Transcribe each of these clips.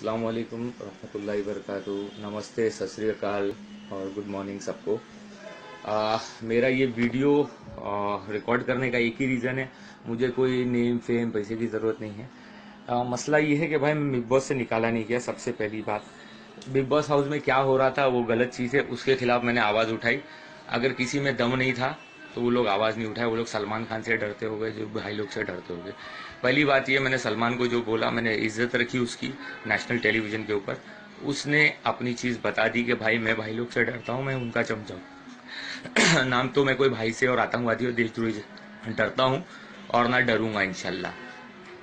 अस्सलाम वालेकुम रहमतुल्लाहि नमस्ते सत और गुड मॉर्निंग सबको। मेरा ये वीडियो रिकॉर्ड करने का एक ही रीज़न है। मुझे कोई नेम फेम पैसे की ज़रूरत नहीं है। आ, मसला ये है कि भाई मैं बिग बॉस से निकाला नहीं किया सबसे पहली बात। बिग बॉस हाउस में क्या हो रहा था वो गलत चीज़ है उसके खिलाफ मैंने आवाज़ उठाई। अगर किसी में दम नहीं था तो वो लोग आवाज़ नहीं उठाए, वो लोग सलमान खान से डरते हो गए, जो भाई लोग से डरते हो गए। पहली बात ये, मैंने सलमान को जो बोला, मैंने इज़्ज़त रखी उसकी नेशनल टेलीविज़न के ऊपर। उसने अपनी चीज़ बता दी कि भाई, मैं भाई लोग से डरता हूँ, मैं उनका चमचा हूँ। नाम तो मैं कोई भाई से और आतंकवादी और देशद्रोही से डरता हूँ, और ना डरूँगा इंशाल्लाह।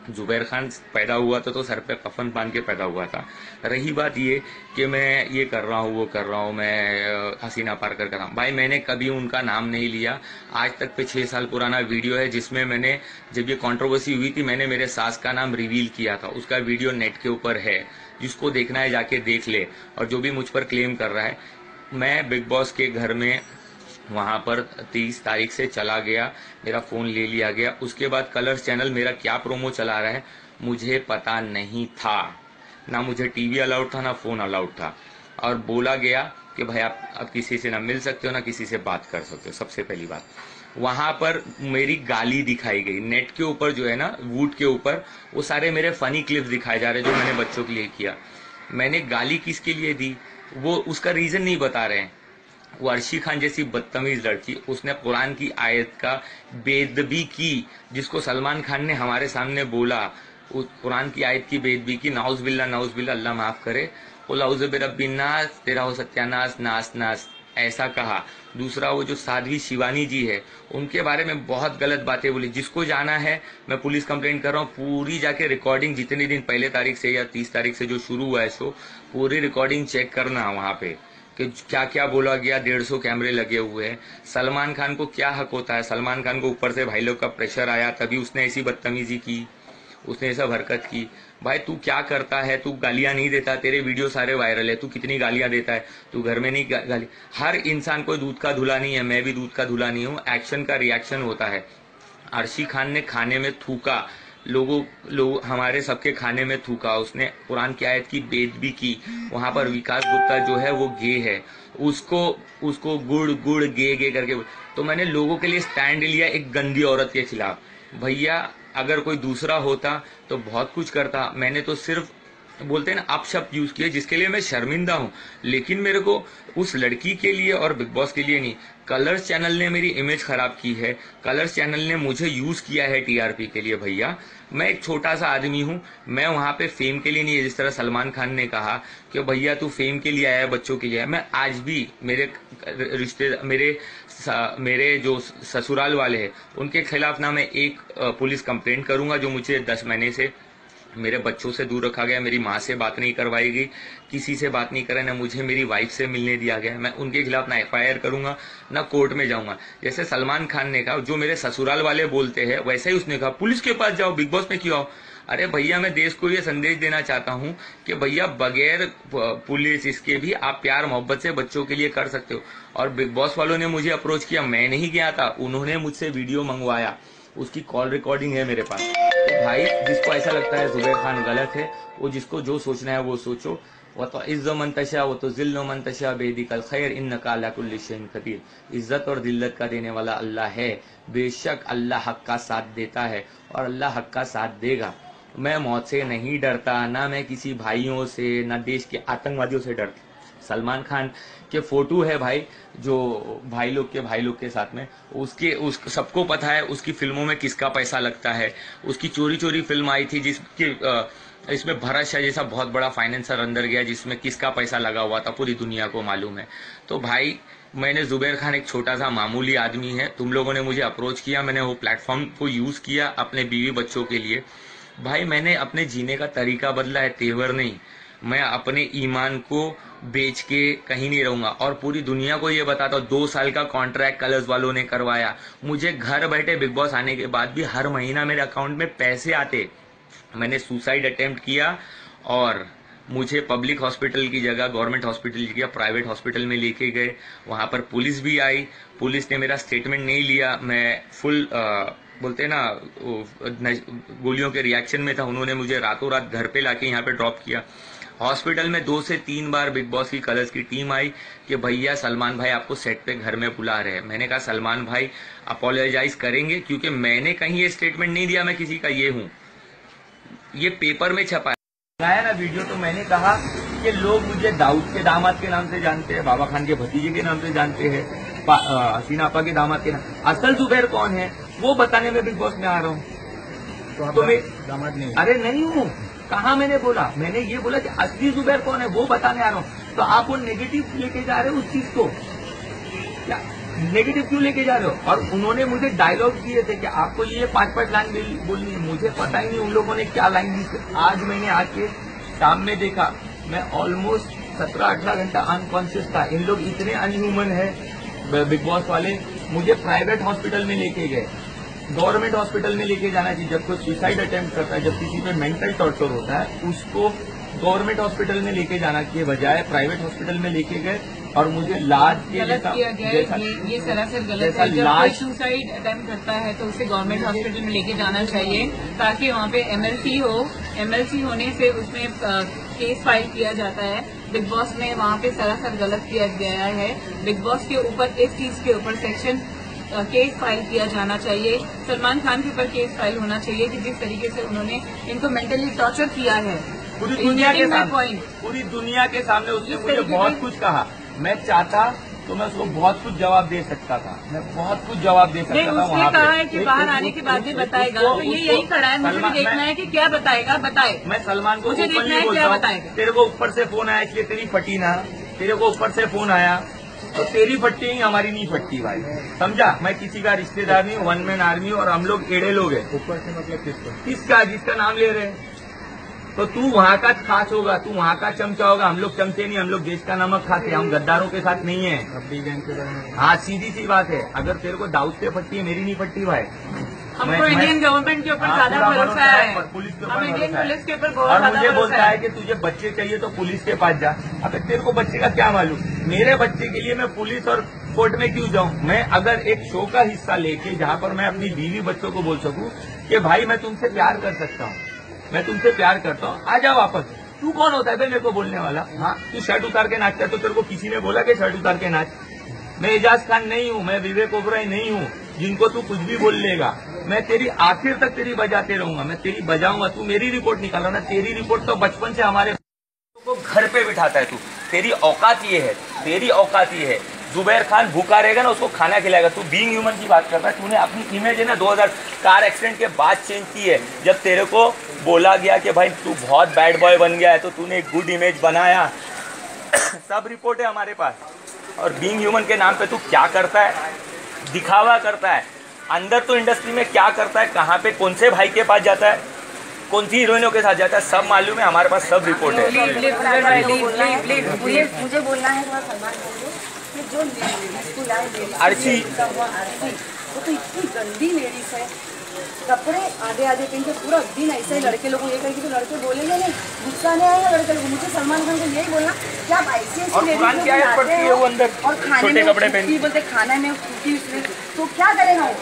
जुबैर खान पैदा हुआ था तो सर पे कफन बाँध के पैदा हुआ था। रही बात ये कि मैं ये कर रहा हूँ, वो कर रहा हूँ, मैं हसीना पार कर रहा हूँ। भाई, मैंने कभी उनका नाम नहीं लिया। आज तक पे छह साल पुराना वीडियो है जिसमें मैंने, जब ये कंट्रोवर्सी हुई थी, मैंने मेरे सास का नाम रिवील किया था। उसका वीडियो नेट के ऊपर है, जिसको देखना है, जाके देख ले। और जो भी मुझ पर क्लेम कर रहा है, मैं बिग बॉस के घर में वहाँ पर तीस तारीख से चला गया, मेरा फ़ोन ले लिया गया। उसके बाद कलर्स चैनल मेरा क्या प्रोमो चला रहा है, मुझे पता नहीं था। ना मुझे टीवी अलाउड था, ना फ़ोन अलाउड था। और बोला गया कि भाई आप अब किसी से ना मिल सकते हो, ना किसी से बात कर सकते हो, सबसे पहली बात। वहाँ पर मेरी गाली दिखाई गई। नेट के ऊपर जो है ना, वूट के ऊपर, वो सारे मेरे फनी क्लिप्स दिखाए जा रहे जो मैंने बच्चों के लिए किया। मैंने गाली किसके लिए दी? वो उसका रीजन नहीं बता रहे हैं। वो अर्शी खान जैसी बदतमीज लड़की, उसने कुरान की आयत का बेदबी की, जिसको सलमान खान ने हमारे सामने बोला। कुरान की आयत की बेदबी की नाउज बिल्ला नाउज बिल्ला अल्लाह माफ़ करे। नास, तेरा हो सत्यानाश नास नास ऐसा कहा। दूसरा, वो जो साध्वी शिवानी जी है, उनके बारे में बहुत गलत बातें बोली। जिसको जाना है, मैं पुलिस कंप्लेंट कर रहा हूँ, पूरी जाके रिकॉर्डिंग जितने दिन पहले तारीख से या तीस तारीख से जो शुरू हुआ है शो पूरी रिकॉर्डिंग चेक करना वहाँ पे। कि क्या क्या बोला गया, डेढ़ सौ कैमरे लगे हुए हैं। सलमान खान को क्या हक होता है? सलमान खान को ऊपर से भाई लोग का प्रेशर आया, तभी उसने ऐसी बदतमीजी की, उसने ऐसा हरकत की। भाई, तू क्या करता है? तू गालियाँ नहीं देता, तेरे वीडियो सारे वायरल है, तू कितनी गालियाँ देता है? तू घर में नहीं गाली, हर इंसान को दूध का धुला नहीं है, मैं भी दूध का धुला नहीं हूँ एक्शन का रिएक्शन होता है। अर्शी खान ने खाने में थूका लोगों, लोग, हमारे सबके खाने में थूका। उसने कुरान की आयत की बेद भी की। वहाँ पर विकास गुप्ता जो है, वो गे है। उसको उसको गुड़ गुड़ गे गे करके। तो मैंने लोगों के लिए स्टैंड लिया एक गंदी औरत के खिलाफ। भैया, अगर कोई दूसरा होता तो बहुत कुछ करता। मैंने तो सिर्फ़ बोलते हैं ना, आप शब्द यूज़ किए, जिसके लिए मैं शर्मिंदा हूँ। लेकिन मेरे को उस लड़की के लिए और बिग बॉस के लिए नहीं, कलर्स चैनल ने मेरी इमेज खराब की है, कलर्स चैनल ने मुझे यूज़ किया है टीआरपी के लिए भैया। मैं एक छोटा सा आदमी हूँ, मैं वहाँ पे फेम के लिए नहीं है, जिस तरह सलमान खान ने कहा कि भैया तू फेम के लिए आया है, बच्चों के लिए मैं आज भी मेरे रिश्ते, मेरे मेरे जो ससुराल वाले हैं, उनके खिलाफ ना मैं एक पुलिस कंप्लेंट करूँगा, जो मुझे दस महीने से मेरे बच्चों से दूर रखा गया, मेरी माँ से बात नहीं करवाई गई किसी से बात नहीं करा, ना मुझे मेरी वाइफ से मिलने दिया गया मैं उनके खिलाफ ना एफ़ आई आर करूँगा, ना कोर्ट में जाऊँगा। जैसे सलमान खान ने कहा, जो मेरे ससुराल वाले बोलते हैं, वैसे ही उसने कहा, पुलिस के पास जाओ, बिग बॉस में क्यों आओ? अरे भैया, मैं देश को ये संदेश देना चाहता हूँ कि भैया, बगैर पुलिस, इसके भी आप प्यार, मोहब्बत से बच्चों के लिए कर सकते हो। और बिग बॉस वालों ने मुझे अप्रोच किया, मैं नहीं गया था। उन्होंने मुझसे वीडियो मंगवाया। उसकी कॉल रिकॉर्डिंग है मेरे पास। तो भाई, जिसको ऐसा लगता है जुबैर खान गलत है, वो जिसको जो सोचना है वो सोचो। वो तो इज्जो मंतशा वो तो जिल्लो मंतशा बेदी कल खैर इन नकालाकुल्लिशन कबीर इज़्ज़त और दिल्लत का देने वाला अल्लाह है। बेशक अल्लाह हक का साथ देता है और अल्लाह हक का साथ देगा। मैं मौत से नहीं डरता, ना मैं किसी भाइयों से, ना देश के आतंकवादियों से डरता। सलमान खान के फ़ोटो है भाई, जो भाई लोग के, भाई लोग के साथ में, उसके, उस, सबको पता है उसकी फ़िल्मों में किसका पैसा लगता है। उसकी चोरी चोरी फ़िल्म आई थी जिसकी इसमें भरत शाह जैसा बहुत बड़ा फाइनेंसर अंदर गया, जिसमें किसका पैसा लगा हुआ था पूरी दुनिया को मालूम है। तो भाई, मैंने जुबैर खान एक छोटा सा मामूली आदमी है। तुम लोगों ने मुझे अप्रोच किया, मैंने वो प्लेटफॉर्म को यूज़ किया अपने बीवी बच्चों के लिए। भाई, मैंने अपने जीने का तरीका बदला है, तेवर नहीं। मैं अपने ईमान को बेच के कहीं नहीं रहूँगा। और पूरी दुनिया को ये बताता हूँ दो साल का कॉन्ट्रैक्ट कलर्स वालों ने करवाया। मुझे घर बैठे बिग बॉस आने के बाद भी हर महीना मेरे अकाउंट में पैसे आते। मैंने सुसाइड अटेम्प्ट किया और मुझे पब्लिक हॉस्पिटल की जगह गवर्नमेंट हॉस्पिटल की जगह प्राइवेट हॉस्पिटल में लेके गए। वहाँ पर पुलिस भी आई। पुलिस ने मेरा स्टेटमेंट नहीं लिया। मैं फुल आ, बोलते ना गोलियों के रिएक्शन में था। उन्होंने मुझे रातों रात घर पे लाके यहाँ पे ड्रॉप किया। हॉस्पिटल में दो से तीन बार बिग बॉस की कलर्स की टीम आई कि भैया सलमान भाई आपको सेट पे घर में बुला रहे हैं। मैंने कहा सलमान भाई अपोलोजाइज करेंगे क्योंकि मैंने कहीं ये स्टेटमेंट नहीं दिया मैं किसी का ये हूँ। ये पेपर में छपा है। ना वीडियो तो मैंने कहा कि लोग मुझे दाऊद के दामाद के नाम से जानते हैं बाबा खान के भतीजे के नाम से जानते हैं हसीना आपा के दामाद के नाम। असल जुबैर कौन है वो बताने में बिग बॉस में आ रहा हूँ। तो तो मैं- दामाद नहीं अरे नहीं हूँ। कहा मैंने बोला? मैंने ये बोला कि असली जुबैर कौन है? वो बताने आ रहा हूँ। तो आप वो नेगेटिव लेके जा रहे हो उस चीज़ को? क्या नेगेटिव क्यों लेके जा रहे हो? और उन्होंने मुझे डायलॉग दिए थे कि आपको ये पाँच पाँच लाइन बोलनी है। मुझे पता ही नहीं उन लोगों ने क्या लाइन दी। आज मैंने आके शाम में देखा, मैं ऑलमोस्ट सत्रह अठारह घंटा अनकॉन्शियस था। इन लोग इतने अनह्यूमन है बिग बॉस वाले। मुझे प्राइवेट हॉस्पिटल में लेके गए। गवर्नमेंट हॉस्पिटल में लेके जाना चाहिए जब कोई सुसाइड अटेम्प्ट करता है जब किसी पे मेंटल टॉर्चर होता है उसको गवर्नमेंट हॉस्पिटल में लेके जाना चाहिए बजाय प्राइवेट हॉस्पिटल में लेके गए और मुझे लाज के गलत किया गया जैसा- ये ये सरासर गलत है। जब कोई सुसाइड अटेम्प्ट करता है तो उसे गवर्नमेंट हॉस्पिटल में लेके जाना चाहिए ताकि वहाँ पे एमएलसी हो। एमएलसी होने से उसमें केस फ़ाइल किया जाता है। बिग बॉस में वहाँ पे सरासर गलत किया गया है। बिग बॉस के ऊपर इस चीज़ के ऊपर सेक्शन केस फ़ाइल किया जाना चाहिए। सलमान खान के ऊपर केस फ़ाइल होना चाहिए कि जिस तरीके से उन्होंने इनको मेंटली टॉर्चर किया है। पूरी दुनिया के सामने पूरी दुनिया के सामने उसने मुझे बहुत कुछ कहा। मैं चाहता तो मैं उसको बहुत कुछ जवाब दे सकता था। मैं बहुत कुछ जवाब दे सकता था उसने कहा। है कि बाहर आने के बाद भी बताएगा। तो ये यही खड़ा है। मुझे देखना है कि क्या बताएगा। बताए। मैं सलमान को मुझे देखना है क्या बताएगा। तेरे को ऊपर से फ़ोन आया इसलिए तेरी फटी ना। तेरे को ऊपर से फ़ोन आया। तो तेरी फटती ही हमारी नहीं फटती भाई। समझा? मैं किसी का रिश्तेदार नहीं हूँ वन मैन आर्मी और हम लोग एड़े लोग हैं। ऊपर से मतलब किसको? किसका जिसका नाम ले रहे हैं? तो तू वहाँ का खास होगा तू वहाँ का चमचा होगा। हम लोग चमचे नहीं हम लोग देश का नमक खाते हैं। हम गद्दारों के साथ नहीं है। हाँ सीधी सी बात है। अगर तेरे को दाऊद से फटती है मेरी नहीं फटती भाई। हमको इंडियन गवर्नमेंट के ऊपर हाँ, ज़्यादा भरोसा है पुलिस के ऊपर हम इंडियन पुलिस के ऊपर बहुत और ज़्यादा मुझे बोलता है है। कि तुझे बच्चे चाहिए तो पुलिस के पास जा। अबे तेरे को बच्चे का क्या मालूम? मेरे बच्चे के लिए मैं पुलिस और कोर्ट में क्यों जाऊँ? मैं अगर एक शो का हिस्सा लेके जहाँ पर मैं अपनी बीवी बच्चों को बोल सकूँ कि भाई, मैं तुमसे प्यार कर सकता हूँ, मैं तुमसे प्यार करता हूँ, आ जाओ वापस। तू कौन होता है बे मेरे को बोलने वाला? हाँ तू शर्ट उतार के नाचता है तो तेरे को किसी ने बोला कि शर्ट उतार के नाच? मैं एजाज खान नहीं हूँ, मैं विवेक ओबराय नहीं हूँ, जिनको तू कुछ भी बोल लेगा। मैं तेरी आखिर तक तेरी बजाते रहूँगा, मैं तेरी बजाऊँगा। तू मेरी रिपोर्ट निकालो ना तेरी रिपोर्ट तो बचपन से हमारे को घर पे बिठाता है तू। तेरी औकात ये है। तेरी औकात ये है। जुबैर खान भूखा रहेगा ना, उसको खाना खिलाएगा। तू बीइंग ह्यूमन की बात करता है, तूने अपनी इमेज है ना 2000 कार एक्सीडेंट के बाद चेंज की है। जब तेरे को बोला गया कि भाई तू बहुत बैड बॉय बन गया है तो तूने एक गुड इमेज बनाया। सब रिपोर्ट है हमारे पास। और बीइंग ह्यूमन के नाम पे तू क्या करता है? दिखावा करता है। अंदर तो इंडस्ट्री में क्या करता है? कहाँ पे? कौन से भाई के पास जाता है? कौन सी हीरोइनों के साथ जाता है सब मालूम है हमारे पास सब रिपोर्ट है। मुझे बोलना है जो आरसी। वो तो इतनी गंदी लेडीज़ है। कपड़े आधे आधे पहन के पूरा दिन ऐसे ही लड़के लोगों ये कहेंगे तो लड़के बोलेंगे नहीं गुस्सा नहीं आएगा लड़के लोगों मुझे सलमान खान को यही बोलना कि आप ऐसी ऐसी लेडीज़ और खाने में बोलते खाने में उसमें तो क्या करेगा वो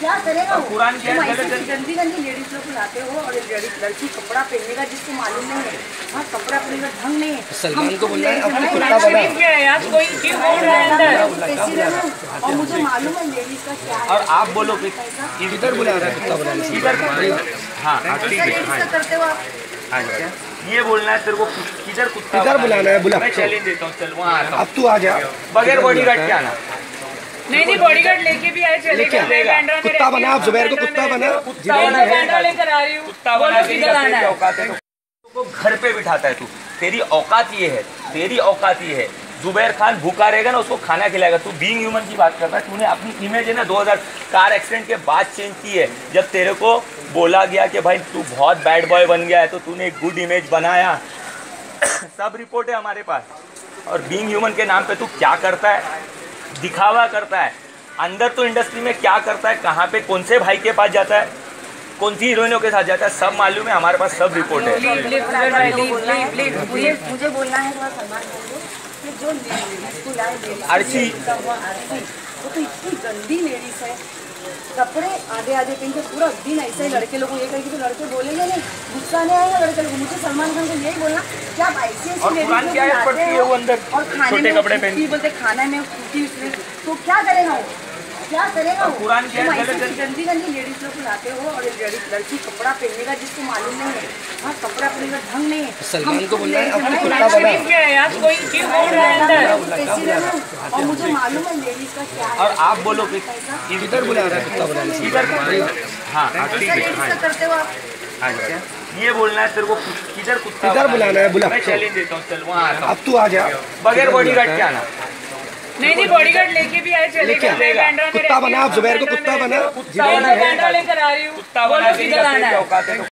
क्या करेगा वो? तुम ऐसी। गंदी गंदी लेडीज़ लोग लाते हो और लड़की लड़की कपड़ा पहनेगा जिसको मालूम नहीं है। हाँ कपड़ा पहनने का ढंग नहीं है। सलमान को बोलना है अपने कुत्ता लीव क्या है यार कोई क्यों बोल रहा है अंदर? कैसी रहना और मुझे मालूम है लेडीज़ का क्या और आप बोलो इधर बुला रहा है इधर हाँ हाँ, है करते हो आप। ये बोलना है तेरे को किधर कुत्ता किधर बुलाना है, बुला। मैं चैलेंज देता हूँ चल वहाँ अब तू आ जा। बगैर बॉडी गार्ड के आना। नहीं नहीं बॉडीगार्ड लेके भी आए चलेगा कुत्ता बना, हूँ, जुबैर को कुत्ता बना। लेकर आ रही हूँ। कुत्ता बना के किधर आना है। औकात है तो। घर पे बिठाता है तू। तेरी औकात ये है तेरी औकात ये है। जुबैर खान भूखा रहेगा ना उसको खाना खिलाएगा। तू बीइंग ह्यूमन की बात करता है तूने अपनी इमेज है ना 2000 कार एक्सीडेंट के बाद चेंज की है। जब तेरे को बोला गया कि भाई तू बहुत बैड बॉय बन गया है तो तूने एक गुड इमेज बनाया। सब रिपोर्ट है हमारे पास। और बीइंग ह्यूमन के नाम पे तू क्या करता है? दिखावा करता है। अंदर तो इंडस्ट्री में क्या करता है कहाँ पे कौन से भाई के पास जाता है कौन सी हीरोइनों के साथ जाता है सब मालूम है हमारे पास सब रिपोर्ट है। मुझे बोलना जो आरसी। वो तो इतनी गंदी लेडीज़ है। कपड़े आधे आधे पहन के पूरा दिन ऐसे ही लड़के लोगों ये करेंगे तो लड़के बोलेंगे नहीं गुस्सा नहीं आएगा लड़के लोग मुझे सलमान खान को यही बोलना कि आप ऐसी ऐसी और खाने में बोलते खाना में उसमें तो क्या करेगा वो? क्या करेगा वो? तुम ऐसे गंदी गंदी लेडीज़ लोग लाते हो और लड़की लड़की कपड़ा पहनने का जिसको मालूम नहीं है। हाँ कपड़ा पहनने का ढंग नहीं है। सलमान को बोलना है, हम अपने ladies कुत्ता हैं, बना। मैं क्या है कोई क्यों बोल रहा है अंदर? और मुझे मालूम है लेडीज़ का क्या और आप बोलो कि इधर बुला रहा है? कुत्ता बुला रहा है? इधर हाँ? हाँ, ठीक है करते हो आप। हाँ ये बोलना है तेरे को किधर कुत्ता इधर बुलाना है, बुला। मैं चैलेंज देता हूँ चल वहाँ अब तू आ जा। बगैर बॉडी गार्ड के आना। नहीं नहीं बॉडीगार्ड लेके भी आए चलेगा लेके आ। मैं बांद्रा में कुत्ता बना, आप जुबैर को कुत्ता बना। कुत्ता बना लेकर आ रही हूँ कुत्ता बना